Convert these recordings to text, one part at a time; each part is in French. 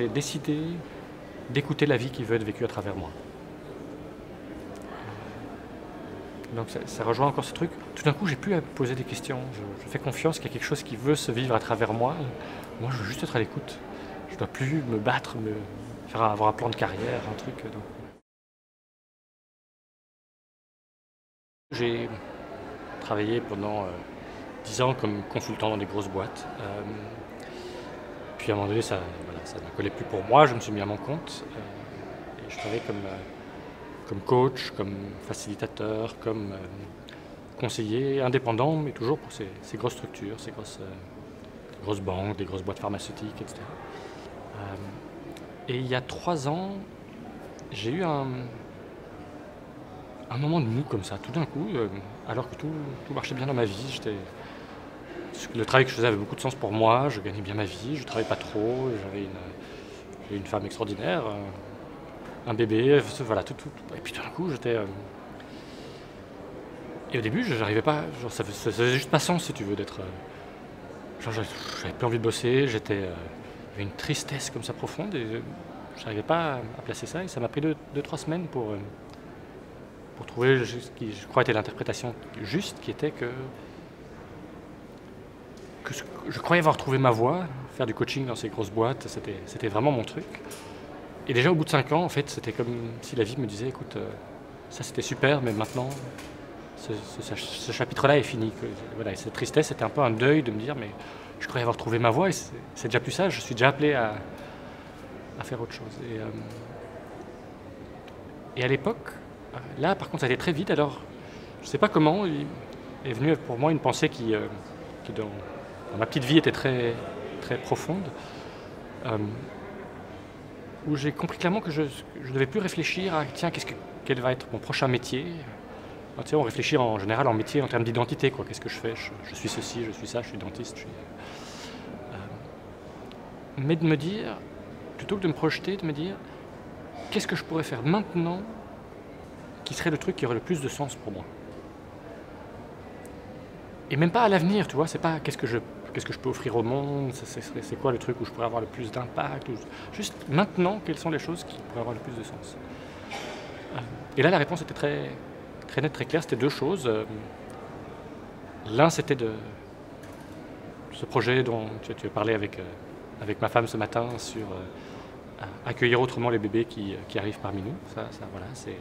j'ai décidé d'écouter la vie qui veut être vécue à travers moi. Donc ça, rejoint encore ce truc. Tout d'un coup, j'ai pu poser des questions. Je, fais confiance qu'il y a quelque chose qui veut se vivre à travers moi. Moi, je veux juste être à l'écoute. Je ne dois plus me battre, me faire avoir un plan de carrière, un truc. J'ai travaillé pendant euh, dix ans comme consultant dans des grosses boîtes. Euh, puis à un moment donné, ça, ça ne collait plus pour moi. Je me suis mis à mon compte. Euh, et je travaillais comme comme coach, comme facilitateur, comme euh, conseiller indépendant, mais toujours pour ces, grosses structures, ces grosses, euh, grosses, banques, des grosses boîtes pharmaceutiques, etc. Euh, et il y a trois ans, j'ai eu un, un moment de mou comme ça, tout d'un coup, alors que tout, tout, marchait bien dans ma vie. Le travail que je faisais avait beaucoup de sens pour moi, je gagnais bien ma vie, je ne travaillais pas trop, j'avais une, une, femme extraordinaire un bébé, voilà, tout, tout. Et puis tout d'un coup, j'étais. Euh, et au début, j'arrivais pas. Genre, ça, faisait juste pas sens, si tu veux, d'être. Euh, genre, j'avais plus envie de bosser, j'étais. Euh, avait une tristesse comme ça profonde et je n'arrivais pas à placer ça. Et ça m'a pris deux, trois semaines pour, pour trouver ce qui, je crois, était l'interprétation juste, qui était que, je croyais avoir trouvé ma voie, faire du coaching dans ces grosses boîtes, c'était vraiment mon truc. Et déjà au bout de 5 ans, en fait, c'était comme si la vie me disait, écoute, euh, ça c'était super, mais maintenant, ce, chapitre-là est fini. Voilà, et cette tristesse, c'était un peu un deuil de me dire, mais je croyais avoir trouvé ma voie, et c'est déjà plus ça, je suis déjà appelé à, faire autre chose. Et, euh, à l'époque, euh, là par contre, ça a été très vite, alors je ne sais pas comment, est venu pour moi une pensée qui, ma petite vie était très, très profonde où j'ai compris clairement que je ne devais plus réfléchir à tiens, qu'est-ce que, quel va être mon prochain métier? sais, on réfléchit en général en métier en termes d'identité. Qu'est-ce que je fais? Je, suis ceci, je suis ça, je suis dentiste. Euh, mais de me dire, plutôt que de me projeter, de me dire qu'est-ce que je pourrais faire maintenant qui serait le truc qui aurait le plus de sens pour moi? Et même pas à l'avenir, tu vois, c'est pas qu'est-ce que je Qu'est-ce que je peux offrir au monde? C'est quoi le truc où je pourrais avoir le plus d'impact? Juste maintenant, quelles sont les choses qui pourraient avoir le plus de sens? Euh, Et là, la réponse était très, très nette, très claire. C'était deux choses. Euh, l'un, c'était de ce projet dont tu, as parlé avec, euh, avec ma femme ce matin sur accueillir autrement les bébés qui, qui arrivent parmi nous. Ça, ça voilà, c'est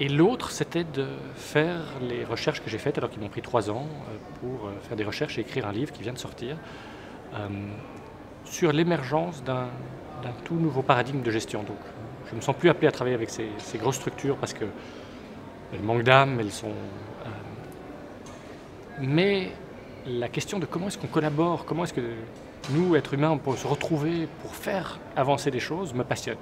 et l'autre, c'était de faire les recherches que j'ai faites, alors qu'ils m'ont pris trois ans, euh, pour euh, faire des recherches et écrire un livre qui vient de sortir, euh, sur l'émergence d'un tout nouveau paradigme de gestion. Donc, je ne me sens plus appelé à travailler avec ces, grosses structures parce qu'elles manquent d'âme, elles sont. mais la question de comment est-ce qu'on collabore, comment est-ce que nous, êtres humains, on peut se retrouver pour faire avancer des choses, me passionne.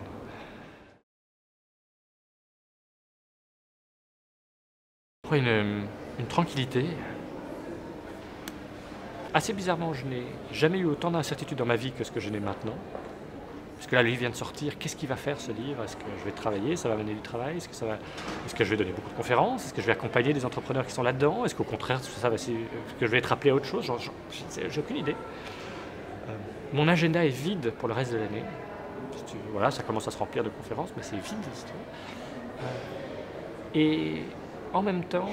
Une, une tranquillité. Assez bizarrement, je n'ai jamais eu autant d'incertitude dans ma vie que ce que je n'ai maintenant. Parce que là, le livre vient de sortir. Qu'est-ce qu'il va faire ce livre? Est-ce que je vais travailler? Ça va mener du travail? Est-ce que, va... Est-ce que je vais donner beaucoup de conférences? Est-ce que je vais accompagner des entrepreneurs qui sont là-dedans? Est-ce qu'au contraire, ça va... Est-ce que je vais être appelé à autre chose? J'ai aucune idée. Euh, mon agenda est vide pour le reste de l'année. Voilà, ça commence à se remplir de conférences, mais c'est vide. Euh, et en même temps,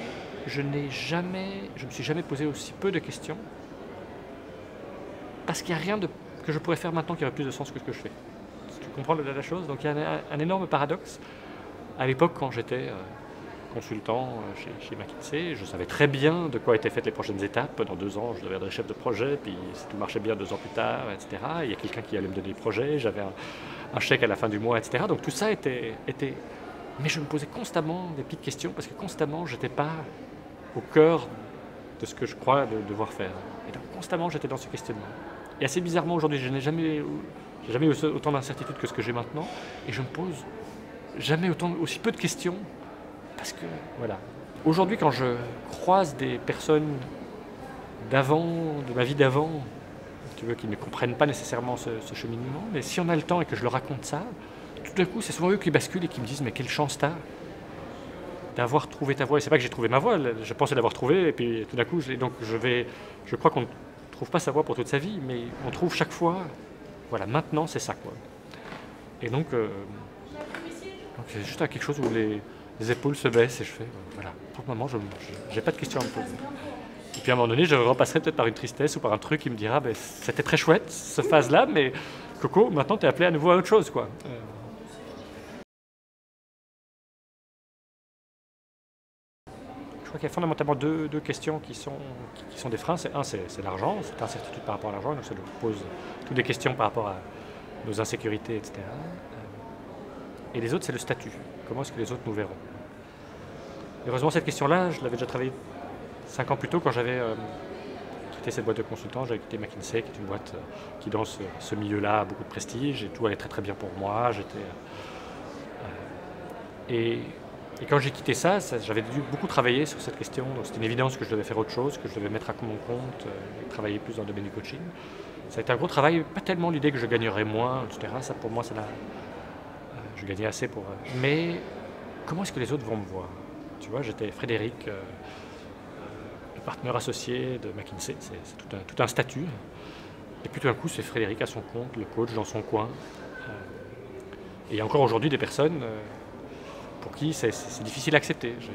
je n'ai jamais, je me suis jamais posé aussi peu de questions parce qu'il n'y a rien que je pourrais faire maintenant qui aurait plus de sens que ce que je fais. Tu comprends la, chose? Donc il y a un, énorme paradoxe. À l'époque, quand j'étais euh, consultant euh, chez, chez, McKinsey, je savais très bien de quoi étaient faites les prochaines étapes. Dans deux ans, je deviendrais chef de projet, puis si tout marchait bien deux ans plus tard, etc. Il y a quelqu'un qui allait me donner le projet, j'avais un, chèque à la fin du mois, etc. Donc tout ça était mais je me posais constamment des petites questions parce que constamment, je n'étais pas au cœur de ce que je crois de devoir faire. Et donc, constamment, j'étais dans ce questionnement. Et assez bizarrement, aujourd'hui, je n'ai jamais, eu autant d'incertitudes que ce que j'ai maintenant. Et je me pose jamais autant, aussi peu de questions. Parce que, voilà. Aujourd'hui, quand je croise des personnes d'avant, de ma vie d'avant, tu veux, qui ne comprennent pas nécessairement ce, ce cheminement, mais si on a le temps et que je leur raconte ça, tout d'un coup, c'est souvent eux qui basculent et qui me disent Mais quelle chance t'as d'avoir trouvé ta voie. Et c'est pas que j'ai trouvé ma voie, je pensais l'avoir trouvée, et puis tout d'un coup, donc je vais. Je crois qu'on ne trouve pas sa voie pour toute sa vie, mais on trouve chaque fois, voilà, maintenant c'est ça. Quoi. Et donc, euh, c'est juste quelque chose où les, épaules se baissent et je fais, voilà, pour le moment, je n'ai pas de questions à me poser. Et puis à un moment donné, je repasserai peut-être par une tristesse ou par un truc qui me dira, ben, c'était très chouette, cette phase-là, mais Coco, maintenant tu es appelé à nouveau à autre chose. Quoi. Euh, crois qu'il y a fondamentalement deux, questions qui sont, qui, sont des freins. un, c'est l'argent, c'est l'incertitude par rapport à l'argent, donc ça nous pose toutes des questions par rapport à nos insécurités, etc. Euh, et les autres, c'est le statut. Comment est-ce que les autres nous verront? Heureusement, cette question-là, je l'avais déjà travaillée cinq ans plus tôt quand j'avais euh, quitté cette boîte de consultants. J'avais quitté McKinsey, qui est une boîte euh, qui, dans ce, milieu-là, a beaucoup de prestige et tout allait très très bien pour moi. J'étais. et et quand j'ai quitté ça, j'avais dû beaucoup travailler sur cette question. C'était une évidence que je devais faire autre chose, que je devais mettre à mon compte, euh, travailler plus dans le domaine du coaching. Ça a été un gros travail, pas tellement l'idée que je gagnerais moins, etc. Ça pour moi, ça l'a. Euh, je gagnais assez pour. Euh, mais comment est-ce que les autres vont me voir? Tu vois, j'étais Frédéric, le partenaire associé de McKinsey, c'est tout un, tout un, statut. Et puis tout d'un coup, c'est Frédéric à son compte, le coach dans son coin. et il y a encore aujourd'hui des personnes pour qui c'est difficile à accepter. J'ai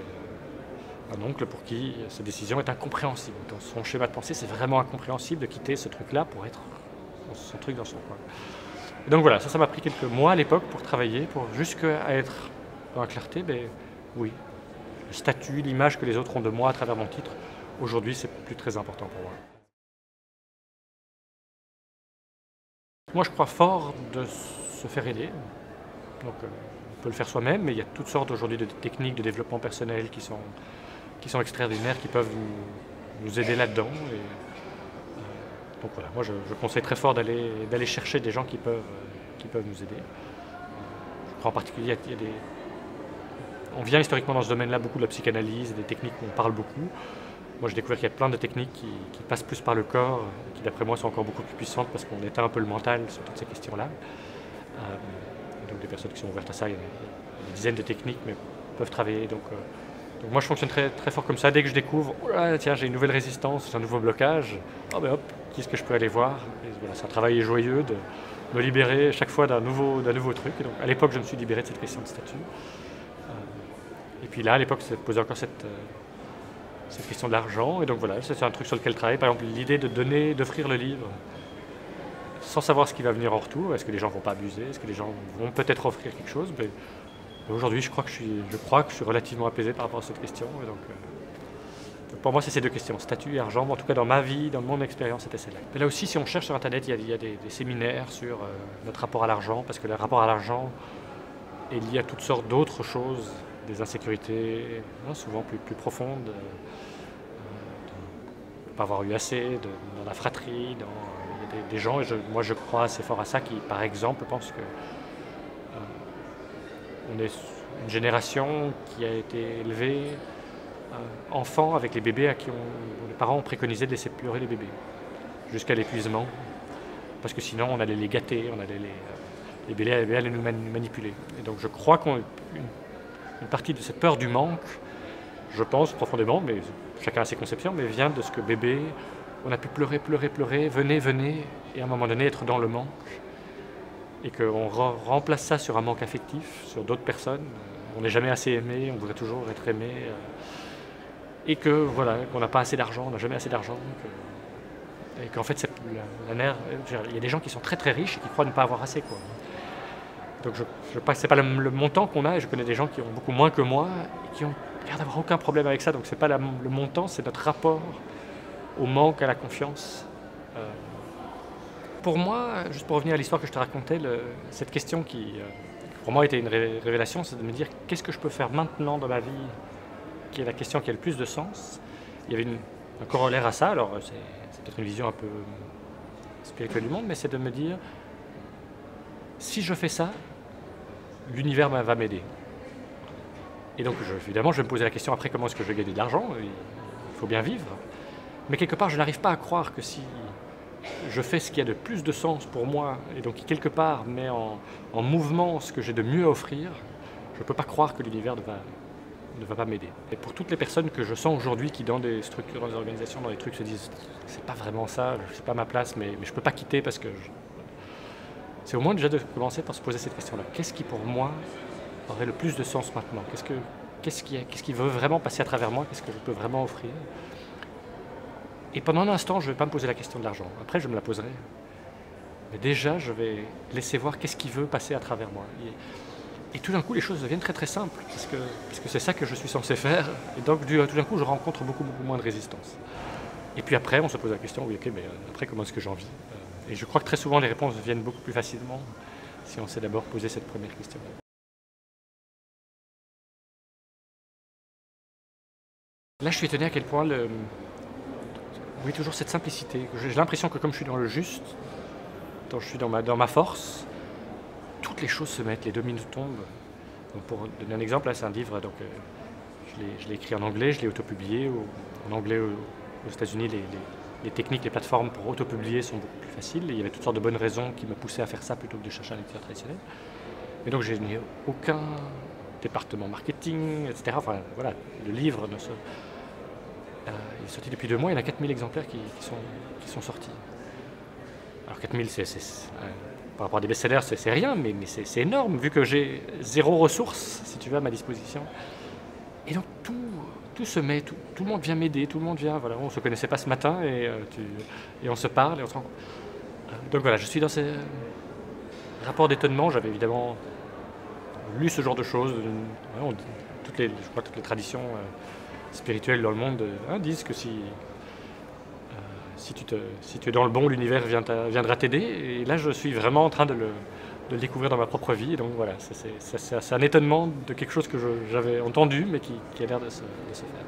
un oncle pour qui cette décision est incompréhensible. Dans son schéma de pensée, c'est vraiment incompréhensible de quitter ce truc-là pour être son truc dans son coin. donc voilà, ça, ça m'a pris quelques mois à l'époque pour travailler, pour jusqu'à être dans la clarté, mais oui, le statut, l'image que les autres ont de moi à travers mon titre, aujourd'hui, c'est plus très important pour moi. Moi, je crois fort de se faire aider. Donc, euh, on peut le faire soi-même, mais il y a toutes sortes aujourd'hui de techniques de développement personnel qui sont, qui sont extraordinaires, qui peuvent nous, aider là-dedans. Euh, donc voilà, moi je, conseille très fort d'aller, d'aller chercher des gens qui peuvent, qui peuvent nous aider. Je crois en particulier, il y a des... on vient historiquement dans ce domaine-là beaucoup de la psychanalyse, des techniques où on parle beaucoup. Moi, j'ai découvert qu'il y a plein de techniques qui, passent plus par le corps, qui d'après moi sont encore beaucoup plus puissantes parce qu'on éteint un peu le mental sur toutes ces questions-là. Euh, donc des personnes qui sont ouvertes à ça. Il y a des dizaines de techniques, mais peuvent travailler. Donc, euh, moi, je fonctionne très, très fort comme ça. Dès que je découvre, oh tiens, j'ai une nouvelle résistance, un nouveau blocage, oh ben hop, qui est-ce que je peux aller voir? Voilà, C'est un travail joyeux de me libérer chaque fois d'un nouveau, d'un nouveau truc. Et à l'époque, je me suis libéré de cette question de statut. Euh, et puis là, à l'époque, se posait encore cette, euh, cette question de l'argent. Et donc voilà, c'est un truc sur lequel je travaille. Par exemple, l'idée de donner, d'offrir le livre sans savoir ce qui va venir en retour. Est-ce que les gens vont pas abuser? Est-ce que les gens vont peut-être offrir quelque chose? Mais, Aujourd'hui, je crois que je suis, je crois que je suis relativement apaisé par rapport à cette question. donc, euh, pour moi, c'est ces deux questions, statut et argent. en tout cas, dans ma vie, dans mon expérience, c'était celle-là. Là aussi, si on cherche sur Internet, il y a, des, séminaires sur euh, notre rapport à l'argent, parce que le rapport à l'argent est lié à toutes sortes d'autres choses, des insécurités, hein, souvent plus, profondes, euh, de ne pas avoir eu assez, dans la fratrie, dans des, gens, et moi je crois assez fort à ça, qui par exemple pensent que euh, est une génération qui a été élevée euh, enfant avec les bébés à qui les parents ont préconisé de laisser pleurer les bébés jusqu'à l'épuisement, parce que sinon on allait les gâter, on allait les, euh, les bébés allaient nous manipuler. Et donc je crois qu'une une partie de cette peur du manque, je pense profondément, mais chacun a ses conceptions, mais vient de ce que bébé on a pu pleurer, pleurer, pleurer, venez, venez, et à un moment donné être dans le manque, et qu'on remplace ça sur un manque affectif, sur d'autres personnes. On n'est jamais assez aimé, on voudrait toujours être aimé, euh, et que voilà, qu'on n'a pas assez d'argent, on n'a jamais assez d'argent, et qu'en fait, la, la il y a des gens qui sont très très riches et qui croient ne pas avoir assez. Donc je ne sais pas le, montant qu'on a, et je connais des gens qui ont beaucoup moins que moi, et qui ont l'air d'avoir aucun problème avec ça. Donc c'est pas le montant, c'est notre rapport au manque, à la confiance. Euh, pour moi, juste pour revenir à l'histoire que je te racontais, cette question qui, euh, pour moi, était une révélation, c'est de me dire qu'est-ce que je peux faire maintenant dans ma vie, qui est la question qui a le plus de sens? Il y avait un corollaire à ça, alors c'est peut-être une vision un peu spirituelle du monde, mais c'est de me dire si je fais ça, l'univers va m'aider. Et donc, évidemment, je me poser la question après comment est-ce que je vais gagner de l'argent? Il faut bien vivre. Mais quelque part, je n'arrive pas à croire que si je fais ce qui a de plus de sens pour moi, et donc qui quelque part met en, mouvement ce que j'ai de mieux à offrir, je ne peux pas croire que l'univers ne va, ne pas m'aider. Et pour toutes les personnes que je sens aujourd'hui qui dans des structures, dans des organisations, dans des trucs se disent c'est pas vraiment ça, c'est pas ma place, mais, je peux pas quitter parce que c'est au moins déjà de commencer par se poser cette question-là. Qu'est-ce qui pour moi aurait le plus de sens maintenant? Qu'est-ce qui veut vraiment passer à travers moi? Qu'est-ce que je peux vraiment offrir? Et pendant un instant, je ne vais pas me poser la question de l'argent. Après, je me la poserai. Mais déjà, je vais laisser voir qu'est-ce qui veut passer à travers moi. Et, tout d'un coup, les choses deviennent très très simples, parce que parce que c'est ça que je suis censé faire. Et donc, tout d'un coup, je rencontre beaucoup, beaucoup moins de résistance. Et puis après, on se pose la question, oui, ok, mais euh, après, comment est-ce que j'en vis Euh, Et je crois que très souvent, les réponses viennent beaucoup plus facilement si on sait d'abord poser cette première question. Là, je suis étonné à quel point le... Oui, toujours cette simplicité. J'ai l'impression que comme je suis dans le juste, quand je suis dans ma, dans ma force, toutes les choses se mettent, les dominoes tombent. Donc pour donner un exemple, là, c'est un livre, donc, euh, je l'ai- je écrit en anglais, je l'ai autopublié. Au- en anglais, au- aux États-Unis, les, les- les techniques, les plateformes pour autopublier sont beaucoup plus faciles. Il y avait toutes sortes de bonnes raisons qui me poussaient à faire ça plutôt que de chercher un éditeur traditionnel. Et donc, j'ai n'ai aucun département marketing, etc. Enfin, voilà, le livre ne se... Euh, il est sorti depuis deux mois, il y en a 4000 exemplaires qui, sont, sortis. Alors 4000, c'est, euh, par rapport à des best-sellers, c'est, rien, mais, c'est, énorme, vu que j'ai zéro ressource, si tu veux, à ma disposition. Et donc tout, se met, tout, le monde vient m'aider, tout le monde vient, voilà, on ne se connaissait pas ce matin, et, euh, et on se parle, et on se Donc voilà, je suis dans ces rapports d'étonnement, j'avais évidemment lu ce genre de choses, toutes les, je crois toutes les traditions... spirituels dans le monde euh, hein, disent que si, euh, si, tu te, si tu es dans le bon, l'univers viendra t'aider. Et là, je suis vraiment en train de le, de découvrir dans ma propre vie. Donc voilà, c'est- un étonnement de quelque chose que j'avais entendu, mais qui, a l'air de se faire.